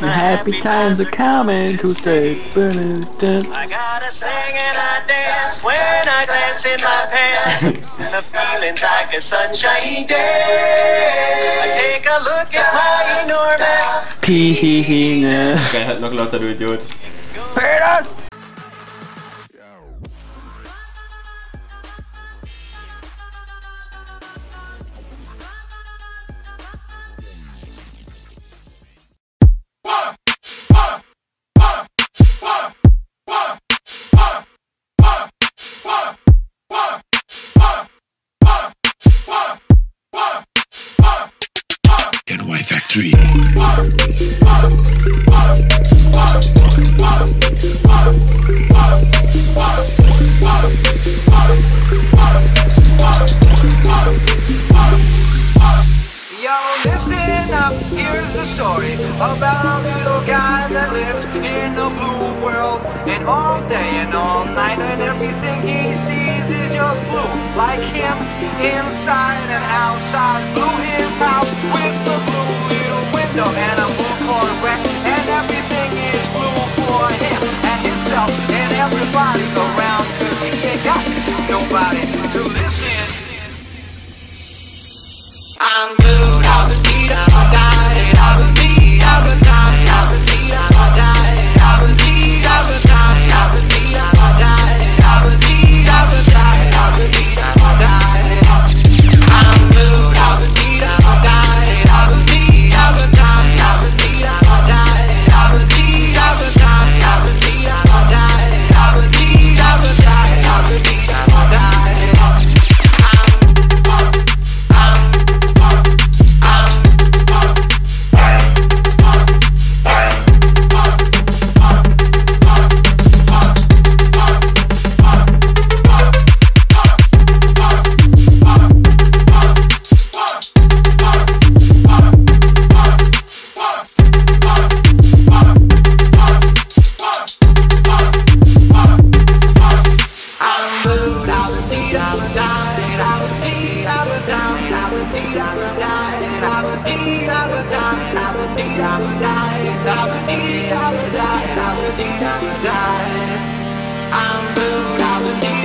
The happy times are coming to stay. I gotta sing and I dance when I glance in my pants. the feeling's like a sunshiny day. I take a look at my enormous Penis. Geil, halt noch lauter, du Idiot. Penis! NY Factory. Yo, listen up, here's the story about a little guy that lives in a blue world. And all day and all night, and everything he sees is just blue. Like him, inside and outside. Blue his everybody I'm blue, I would need.